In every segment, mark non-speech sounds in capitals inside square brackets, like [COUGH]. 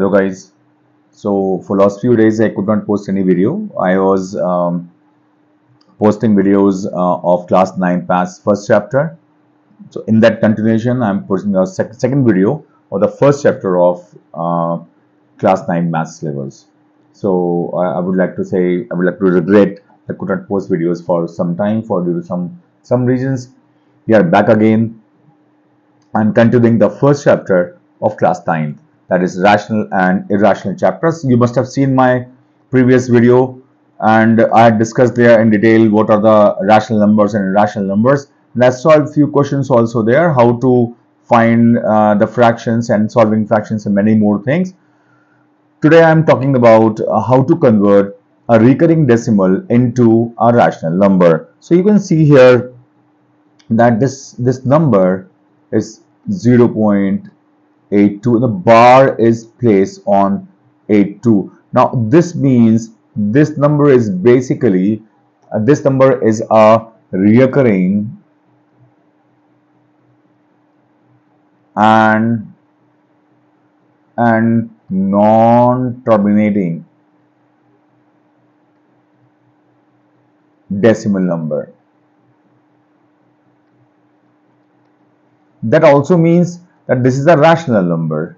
hello guys. So for last few days i could not post any video. I was um, posting videos uh, of class 9 past first chapter. So in that continuation i'm posting a sec second video of the first chapter of uh, class 9 maths levels so I, I would like to say i would like to regret i could not post videos for some time for due to some some reasons. We are back again and continuing the first chapter of class 9 that is rational and irrational chapters. You must have seen my previous video and I discussed there in detail what are the rational numbers and irrational numbers. And I solved few questions also there, how to find uh, the fractions and solving fractions and many more things. Today I am talking about uh, how to convert a recurring decimal into a rational number. So you can see here that this, this number is 0. 82 the bar is placed on 82 now this means this number is basically uh, this number is a reoccurring and and non-terminating decimal number. That also means that this is a rational number.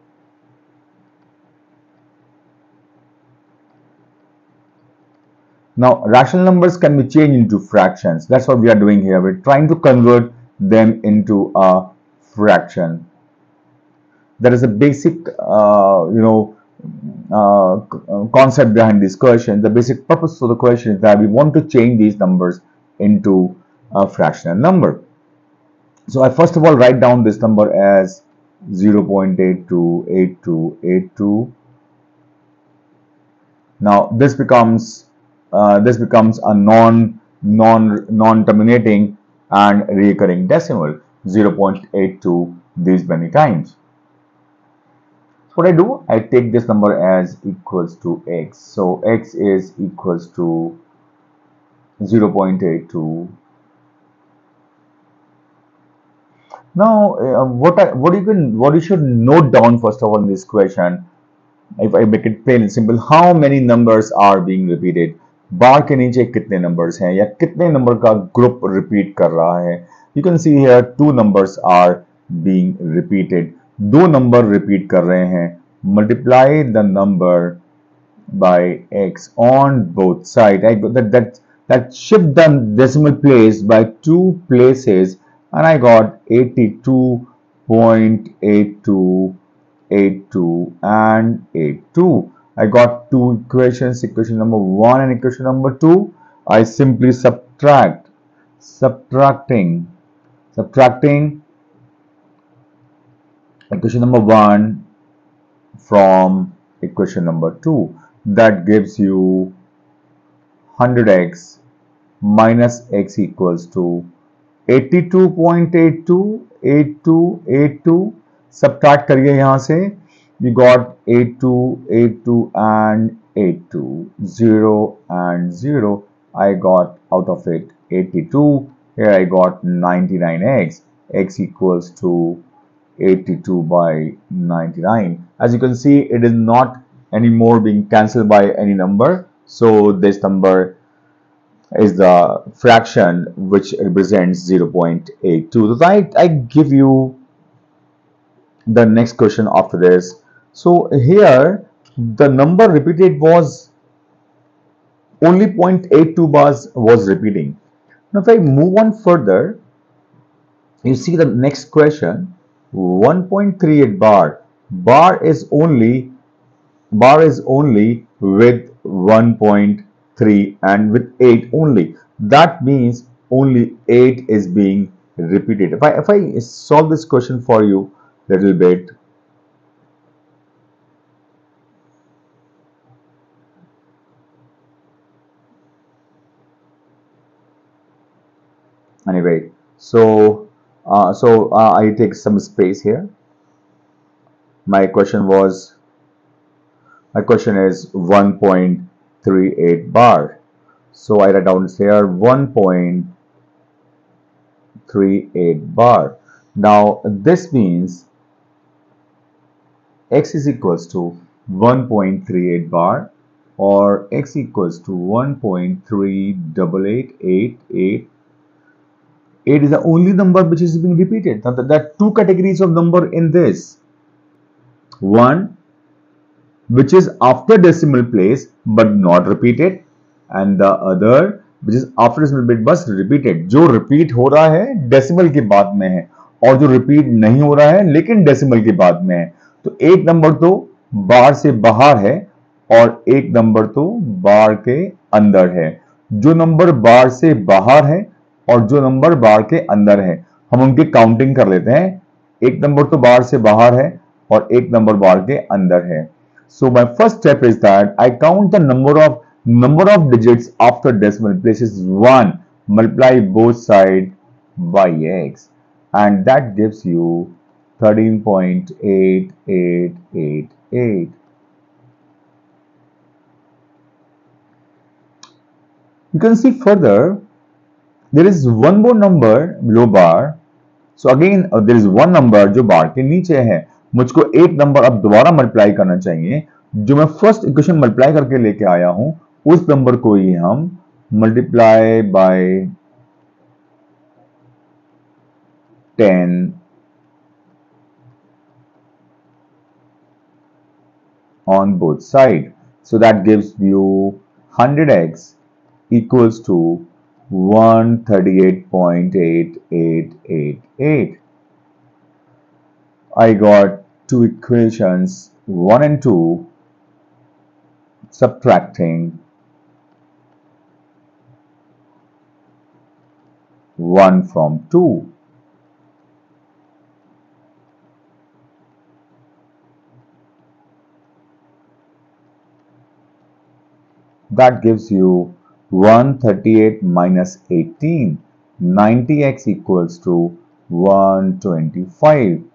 Now, rational numbers can be changed into fractions. That's what we are doing here. We're trying to convert them into a fraction. There is a basic, uh, you know, uh, concept behind this question. The basic purpose of the question is that we want to change these numbers into a fractional number. So I first of all write down this number as 0.828282 now this becomes uh, this becomes a non non non terminating and recurring decimal 0.82 these many times. So what I do I take this number as equals to x. So x is equals to 0.82 Now, uh, what I, what you can what you should note down first of all in this question, if I make it plain and simple, how many numbers are being repeated? बार के नीचे कितने numbers हैं या कितने number का group repeat कर रहा है You can see here two numbers are being repeated. दो number repeat कर रहे हैं Multiply the number by x on both sides. I that that that shift the decimal place by two places and I got 82.8282 and 82. I got two equations, equation number 1 and equation number 2. I simply subtract, subtracting, subtracting equation number 1 from equation number 2. That gives you 100x minus x equals to 82.82 82 subtract करिए यहाँ से we got 82 82 and 82 0 and 0 I got out of it 82 here I got 99x x equals to 82 by 99 as you can see it is not anymore being cancelled by any number so this number is the fraction which represents 0.82. So I, I give you the next question after this. So here the number repeated was only 0.82 bars was repeating. Now if I move on further, you see the next question 1.38 bar. Bar is only bar is only with 1. 3 and with 8 only. That means only 8 is being repeated. If I, if I solve this question for you little bit, anyway so uh, so uh, I take some space here my question was my question is 1.38 bar so I write down here 1.38 bar now this means x is equals to 1.38 bar or x equals to 1.388888 8 is the only number which is being repeated. Now, there are two categories of number in this. One, which is after decimal place, but not repeated. And the other, which is after decimal bit, but repeated. जो repeat हो रहा है, decimal के बाद में है. और जो repeat नहीं हो रहा है, लेकिन decimal के बाद में है. तो एक नंबर तो बार से बाहर है, और एक नंबर तो बार के अंदर है. जो नंबर बार से बाहर है, और जो नंबर बार के अंदर है, हम उनकी काउंटिंग कर लेते हैं. एक नंबर तो बार से बाहर है, और एक नंबर बार के अंदर है. सो my first step is that I count the number of number of digits after decimal places one multiply both side by x and that gives you 13.8888 you can see further there is one more number below bar so again uh, there is one number जो बार के नीचे है मुझको एक number अब दोबारा multiply करना चाहिए जो मैं फ़र्स्ट इक्वेशन मल्टीप्लाई करके लेके आया हूँ, उस नंबर को ही हम multiply by 10 on both side so that gives you 100x equals to 138.8888. I got two equations 1 and 2 subtracting 1 from 2. That gives you 138 minus 18 90x equals to 125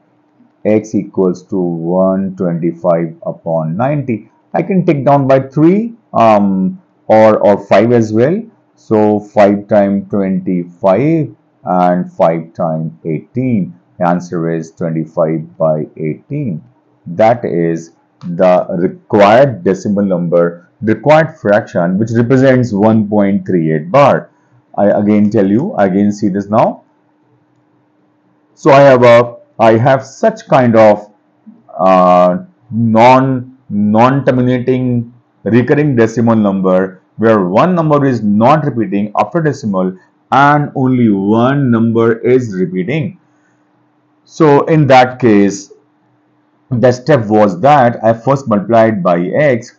x equals to 125 upon 90 I can take down by 3 um, or, or 5 as well so 5 times 25 and 5 times 18 the answer is 25 by 18 that is the required decimal number required fraction which represents 1.38 bar. I again tell you, I again see this now. So I have a, I have such kind of uh, non non-terminating recurring decimal number where one number is not repeating after decimal and only one number is repeating. So in that case, the step was that I first multiplied by x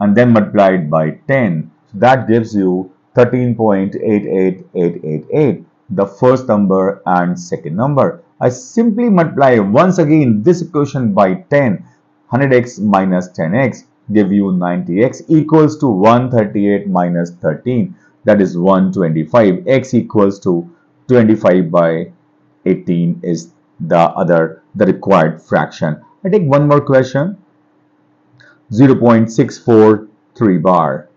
and then multiplied by 10. So that gives you 13.88888, the first number and second number. I simply multiply once again this equation by 10. 100x minus 10x give you 90x equals to 138 minus 13 that is 125 x equals to 25 by 18 is the other the required fraction i take one more question 0.643 bar.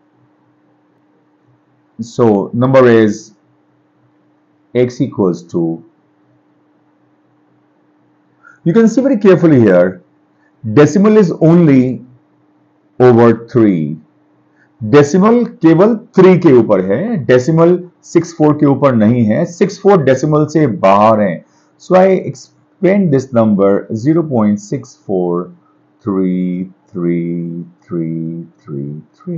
So number is x equals to You can see very carefully here, decimal is only over 3. Decimal केवल three के ऊपर है. Decimal six four के ऊपर नहीं है. Six four decimal से बाहर है. So I expand this number zero point six four three three three three three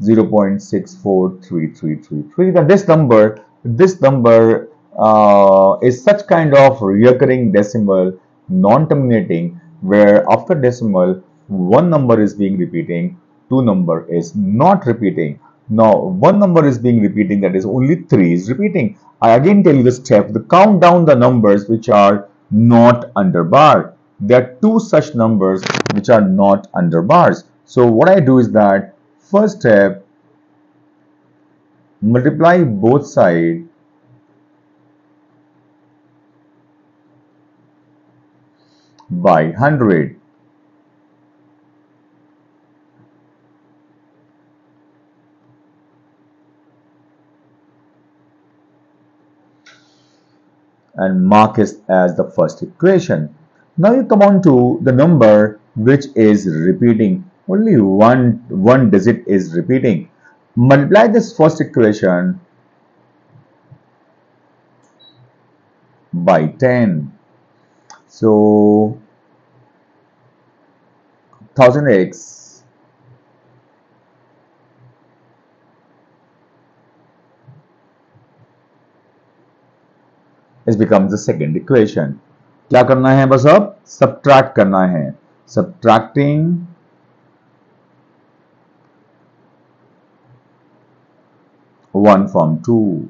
zero point six four three three three three this number this number uh, is such kind of recurring decimal non-terminating where after decimal one number is being repeating two number is not repeating. Now one number is being repeating that is only three is repeating. I again tell you the step the count down the numbers which are not under bar. There are two such numbers which are not under bars. So what I do is that first step multiply both sides by 100 and mark it as the first equation Now you come on to the number which is repeating. Only one, one digit is repeating. Multiply this first equation by 10. So 1000x is becomes the second equation. क्या करना है बस अब? Subtract करना है। Subtracting one from two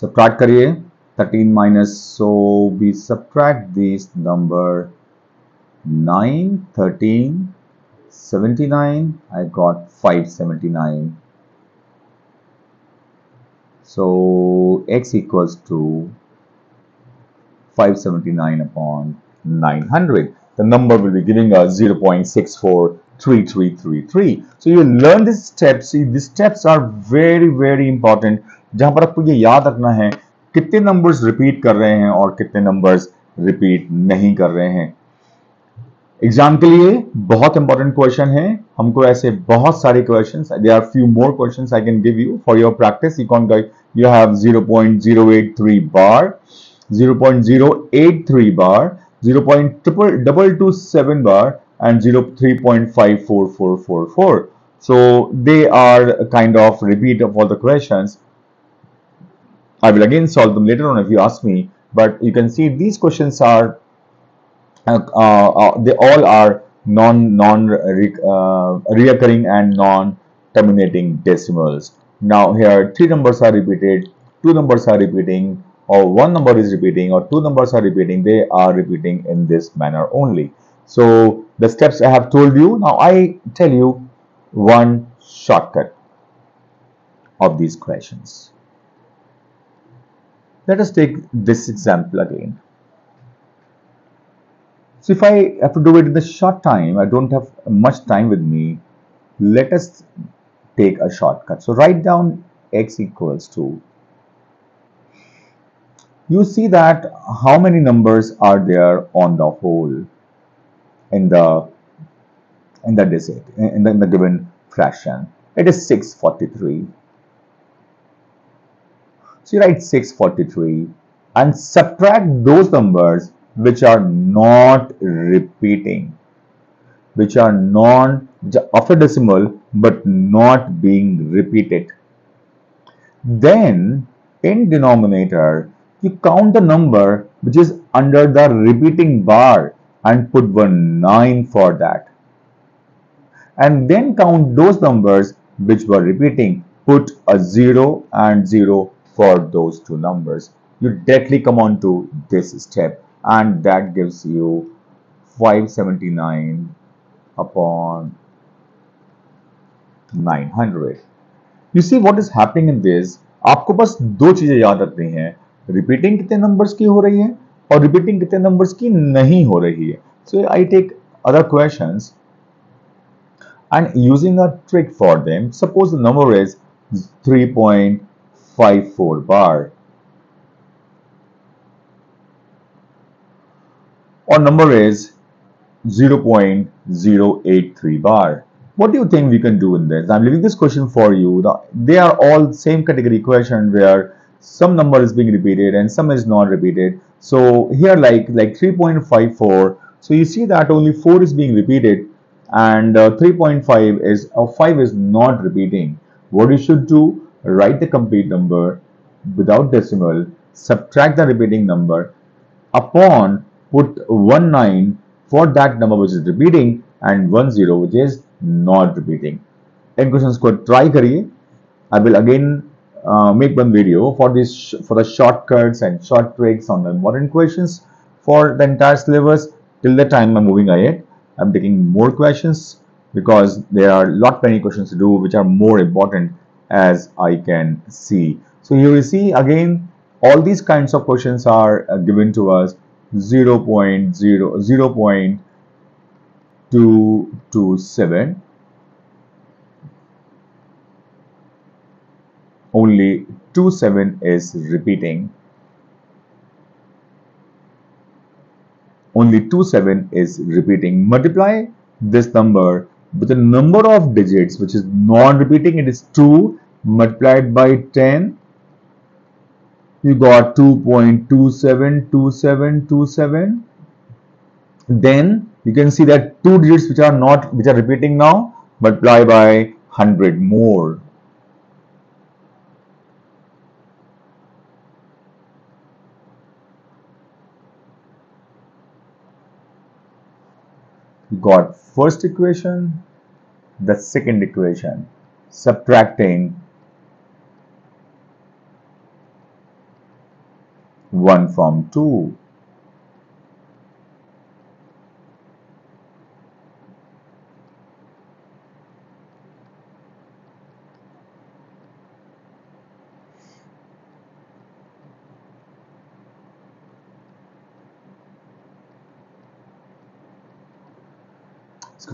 subtract करिए 13 minus so we subtract this number 9 13 79 I got 579 so x equals to 579 upon 900 the number will be giving us 0.643333 so you learn these steps. See, these steps are very very important. जहाँ पर आपको ये याद रखना है, कितने numbers repeat कर रहे हैं और कितने नंबर्स रिपीट नहीं कर रहे हैं। एग्ज़ाम के लिए बहुत इंपॉर्टेंट क्वेश्चन है। हमको ऐसे बहुत सारे question they are few more questions I can give you for your practice you can you have 0.083 bar 0.083 bar 0.227 bar and 0.3.54444 so they are kind of repeat of all the questions I will again solve them later on if you ask me, but you can see these questions are, uh, uh, uh they all are non, non uh, reoccurring and non-terminating decimals. Now here three numbers are repeated, two numbers are repeating, or one number is repeating, or two numbers are repeating, they are repeating in this manner only. So the steps I have told you, now I tell you one shortcut of these questions. Let us take this example again. So if I have to do it in the short time, I don't have much time with me, let us take a shortcut. So write down x equals to, you see that how many numbers are there on the whole in the in the digit in the, in the given fraction. It is 643. So you write 643 and subtract those numbers which are not repeating, which are non of a decimal but not being repeated. Then in denominator, you count the number which is under the repeating bar and put one 9 for that. And then count those numbers which were repeating, put a 0 and 0 for those two numbers. You directly come on to this step and that gives you 579 upon 900. You see what is happening in this? आपको बस दो चीजें याद रखनी है repeating कितने numbers की हो रही है और रिपीटिंग कितने नंबर्स की नहीं हो रही है so I take other questions and using a trick for them suppose the number is 3. 54 bar. Our number is 0.083 bar. What do you think we can do in this? I'm leaving this question for you. They are all same category question where some number is being repeated and some is not repeated. so here like like 3.54 so you see that only 4 is being repeated and uh, 3.5 is uh, 5 is not repeating. What you should do write the complete number without decimal subtract the repeating number upon put 1 9 for that number which is repeating and 1 0 which is not repeating. In questions ko try kariye i will again uh, make one video for this for the shortcuts and short tricks on the important questions for the entire syllabus. Till the time I'm moving ahead I'm taking more questions because there are lot many questions to do which are more important as I can see. So here you see again all these kinds of questions are uh, given to us 0, .0, 0 0.227 only 27 is repeating. Only 27 is repeating. Multiply this number with the number of digits which is non-repeating it is 2 multiplied by 10 you got 2.272727 then you can see that two digits which are not which are repeating now multiply by 100 more got first equation the second equation subtracting 1 from 2.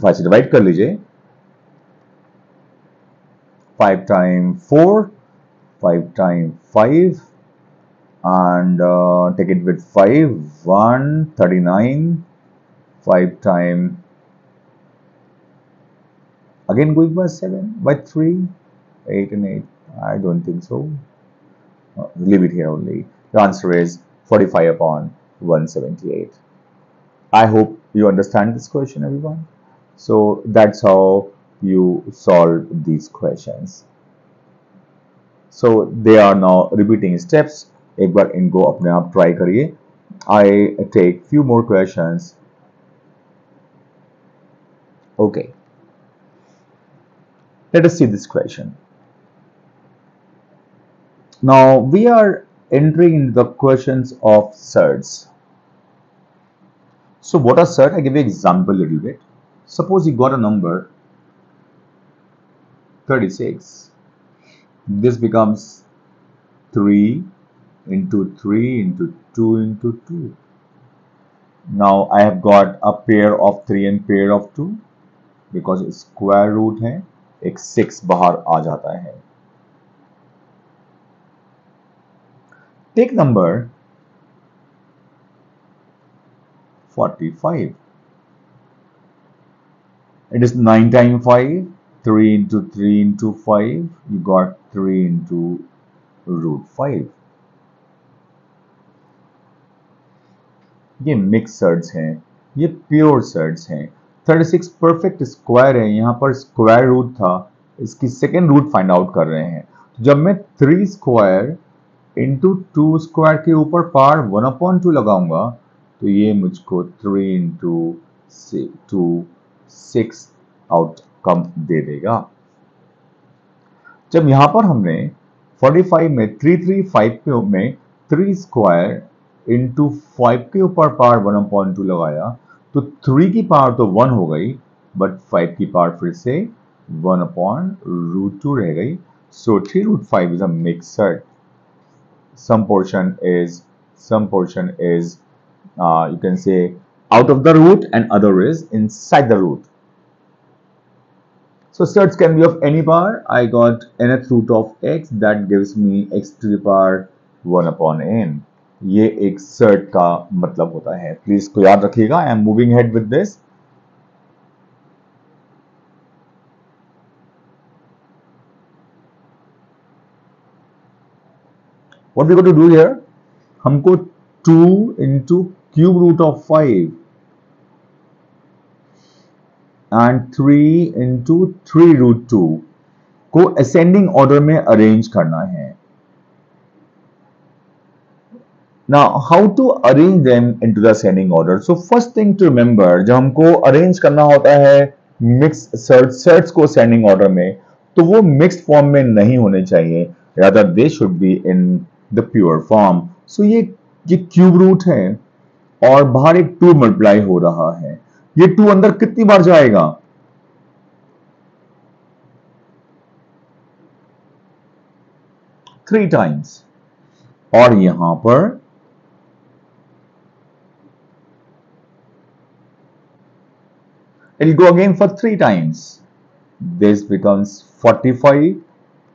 Five से divide कर लीजिए। Five time four five time five and take it with five one thirty nine five time again going by seven by three eight and eight I don't think so leave it here only your answer is forty five upon one seventy eight I hope you understand this question everyone so that's how you solve these questions. So they are now repeating steps. एक go, इनको अपने आप try करिए। I take few more questions okay let us see this question. Now we are entering the questions of surds. So what are surd i give you example a little bit. Suppose you got a number 36 this becomes 3 into 3 into 2 into 2. Now I have got a pair of 3 and pair of 2 because square root है एक 6 बाहर आ जाता है Take number 45. It is 9 times 5, 3 into 3 into 5, you got 3 into root 5. ये mix surds हैं ये pure surds हैं। 36 perfect square है यहाँ पर स्क्वायर रूट था। इसकी सेकेंड रूट फाइंड आउट कर रहे हैं। तो जब मैं three square into two square के ऊपर पार वन अपॉइंट टू लगाऊँगा तो ये मुझको three into two six outcome दे देगा। जब यहाँ पर हमने 45 में 335 के में थ्री स्क्वायर इंटू फाइव के ऊपर पावर वन पॉइंट टू लगाया तो थ्री की पावर तो वन हो गई बट फाइव की पावर फिर से वन अपॉन रूट टू रह गई। So three root five is a portion is some portion is uh, you can say out of the root and other is inside the root. So surds can be of any power. I got nth root of x that gives me x to the power 1 upon n. ये एक shirt का मतलब होता है please को याद रखिएगा I am moving head with this what we got to do here हमको 2 into cube root of 5 and 3 into 3 root 2 को ascending order में arrange करना है Now, how to arrange them into the ascending order? So, first thing to remember, जब हमको arrange करना होता है mixed search search को ascending order में, तो वो mixed form में नहीं होने चाहिए. Rather, they should be in the pure form. So, ये ये cube root है और बाहर एक टू मल्टीप्लाई हो रहा है। ये टू अंदर कितनी बार जाएगा? थ्री टाइम्स और यहाँ पर it go again for three times this becomes 45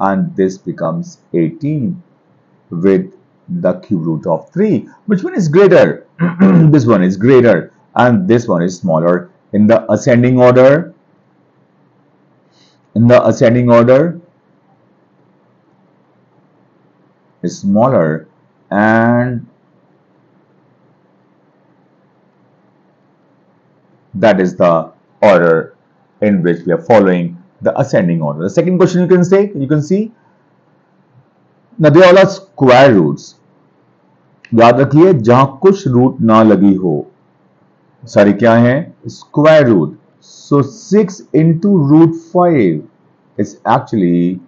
and this becomes 18 with the cube root of three which mean is greater [CLEARS THROAT] this one is greater and this one is smaller. In the ascending order, in the ascending order is smaller and that is the order in which we are following the ascending order. The second question you can say, you can see, now they all are square roots. याद रखिए, जहाँ कुछ root ना लगी हो। सारी क्या है? Square root so six into root five is actually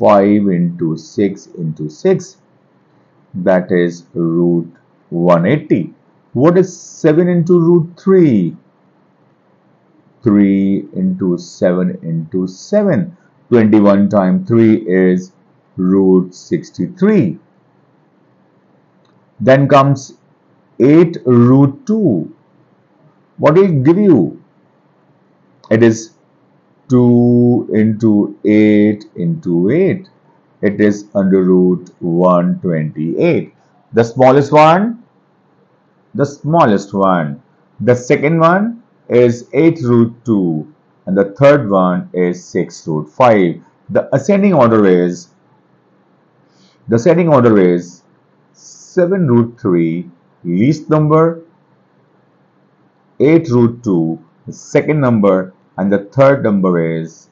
five into six into six that is root 180 what is 7 into root 3 3 into 7 into 7. 21 times 3 is root 63. Then comes 8 root 2. What will it give you? It is 2 into 8 into 8. It is under root 128. The smallest one? The smallest one. The second one? is 8 root 2 and the third one is 6 root 5. The ascending order is the ascending order is 7 root 3 least number 8 root 2 the second number and the third number is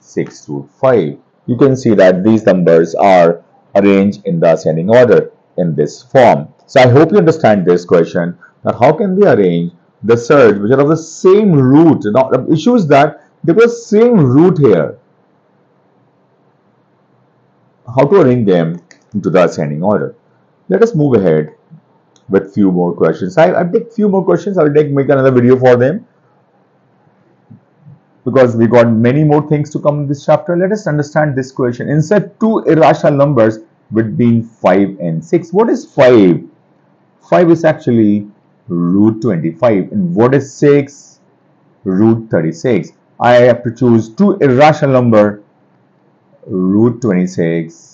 6 root 5. You can see that these numbers are arranged in the ascending order in this form. So I hope you understand this question now, how can we arrange the surds which are of the same root? Now, the issue is that they were same root here. How to arrange them into the ascending order? Let us move ahead with few more questions. I, I'll take few more questions. I'll take make another video for them because we got many more things to come in this chapter. Let us understand this question. Insert two irrational numbers between 5 and 6. What is 5? 5 is actually root 25 and what is 6 root 36 I have to choose two irrational number root 26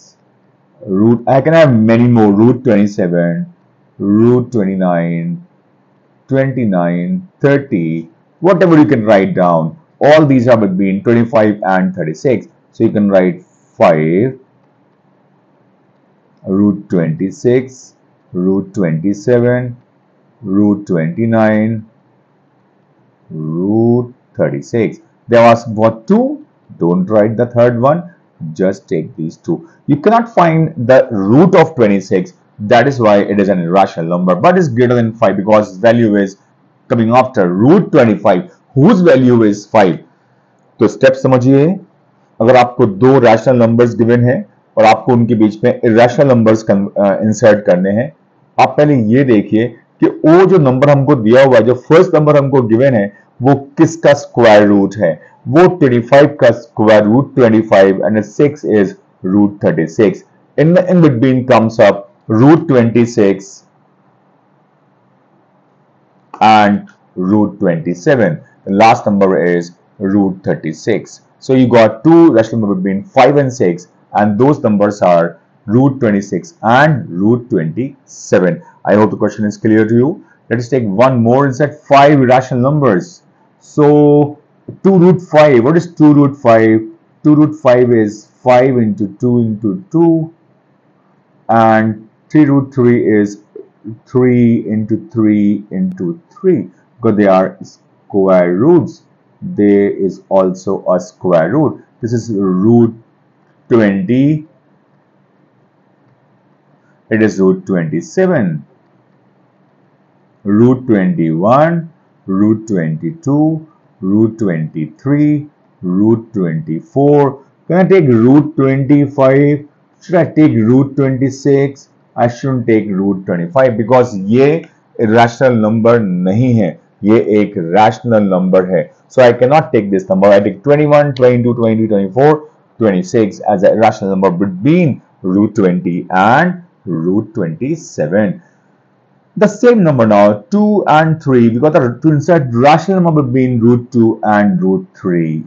root I can have many more root 27 root 29 29 30 whatever you can write down all these are between 25 and 36 so you can write 5 root 26 root 27 root 29, root 36. They ask what two? Don't write the third one. Just take these two. You cannot find the root of 26. That is why it is an irrational number. But it's greater than 5 because its value is coming after root 25 whose value is 5. तो step समझिए अगर आपको दो rational numbers given है और आपको उनके बीच में इरेशनल नंबर्स इंसर्ट करने हैं आप पहले ये देखिए कि वो जो नंबर हमको दिया हुआ है जो फ़र्स्ट नंबर हमको गिवन है वो किसका स्क्वायर रूट है वो 25 का square root 25 and 6 is root 36 in the in between comes up root 26 and root 27 the last number is root 36 so you got two rational number between 5 and 6 and those numbers are root 26 and root 27 I hope the question is clear to you. Let us take one more inside five irrational numbers. So 2 root 5, what is 2 root 5? 2 root 5 is 5 into 2 into 2 and 3 root 3 is 3 into 3 into 3 because they are square roots. There is also a square root. This is root 20. It is root 27 root 21, root 22, root 23, root 24. Can I take root 25? Should I take root 26? I shouldn't take root 25 because ये irrational number नहीं है ये एक rational number है so I cannot take this number I take 21 22 23 24 26 as a rational number between root 20 and root 27 the same number now 2 and 3 we got to insert rational number between root 2 and root 3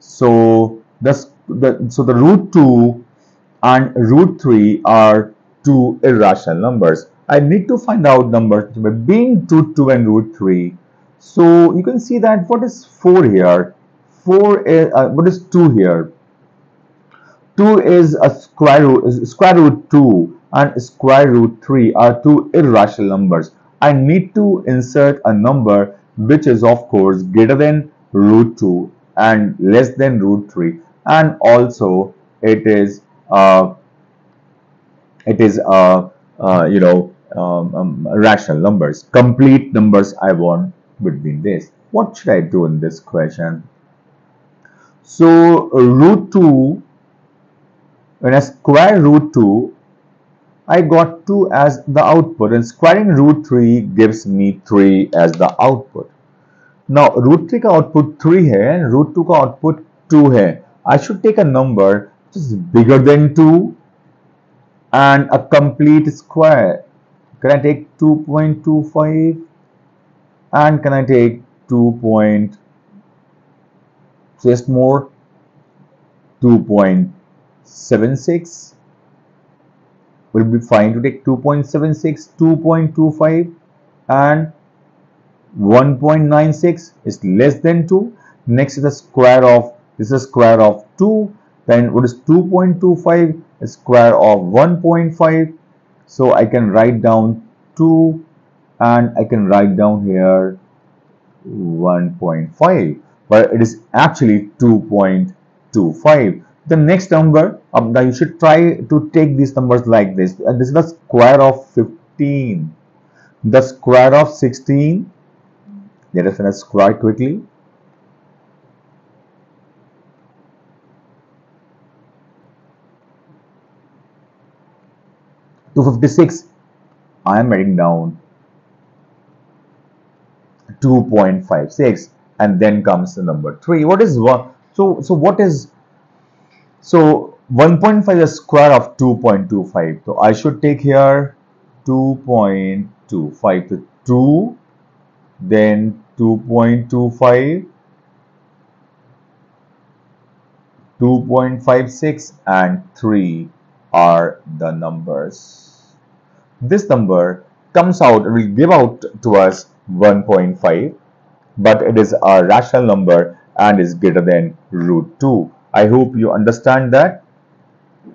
so the, the so the root 2 and root 3 are two irrational numbers. I need to find out numbers between root 2 and root 3 so you can see that what is 4 here? 4 is, uh, what is 2 here 2 is a square root, square root 2 and square root 3 are two irrational numbers. I need to insert a number which is of course greater than root 2 and less than root 3 and also it is uh, it is uh, uh, you know um, um, rational numbers. Complete numbers I want between this. What should I do in this question? So root 2 when I square root 2, I got 2 as the output and squaring root 3 gives me 3 as the output. Now root 3 का output 3 है and root 2 का output 2 है. I should take a number which is bigger than 2 and a complete square. Can I take 2.25 and can I take 2. Point, just more 2. 76 will be fine to take 2.76 2.25 and 1.96 is less than 2 next is the square of this is square of 2 then what is 2.25 is square of 1.5 so I can write down 2 and I can write down here 1.5 but it is actually 2.25 the next number um, now you should try to take these numbers like this. And uh, this is the square of 15 the square of 16 let us finish square quickly. Two fifty six. I am writing down 2.56 and then comes the number 3 what is one so so what is so 1.5 is square of 2.25. So I should take here 2.25 to 2, then 2.25, 2.56 and 3 are the numbers. This number comes out, will give out to us 1.5 but it is a rational number and is greater than root 2. I hope you understand that.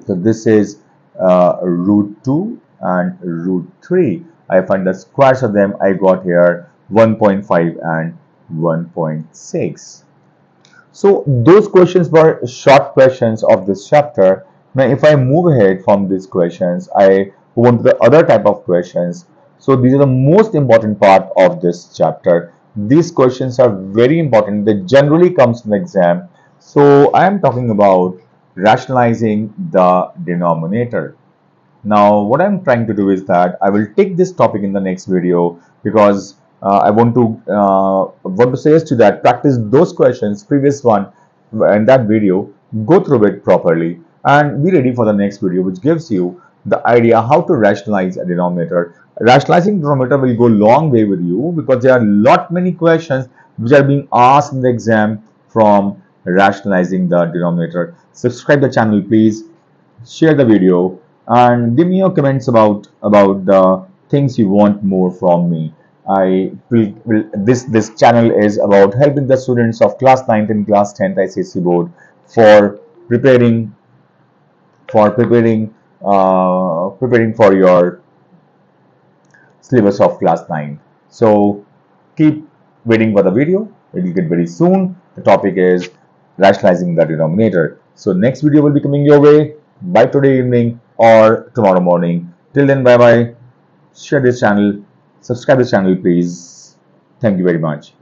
So this is uh, root 2 and root 3. I find the squares of them I got here 1.5 and 1.6. So those questions were short questions of this chapter. Now if I move ahead from these questions, I move on to the other type of questions. So these are the most important part of this chapter. These questions are very important. They generally comes in the exam so I am talking about rationalizing the denominator. Now what I'm trying to do is that I will take this topic in the next video because uh, I want to uh, want to say to that practice those questions previous one in that video go through it properly and be ready for the next video which gives you the idea how to rationalize a denominator. Rationalizing denominator will go long way with you because there are lot many questions which are being asked in the exam from rationalizing the denominator. Subscribe the channel please, share the video and give me your comments about about the things you want more from me. I will, this this channel is about helping the students of class 9th and class 10th ICSE board for preparing for preparing uh, preparing for your syllabus of class 9. So keep waiting for the video. It will get very soon. The topic is rationalizing the denominator. So next video will be coming your way by today evening or tomorrow morning. Till then, bye bye. Share this channel. Subscribe this channel, please. Thank you very much.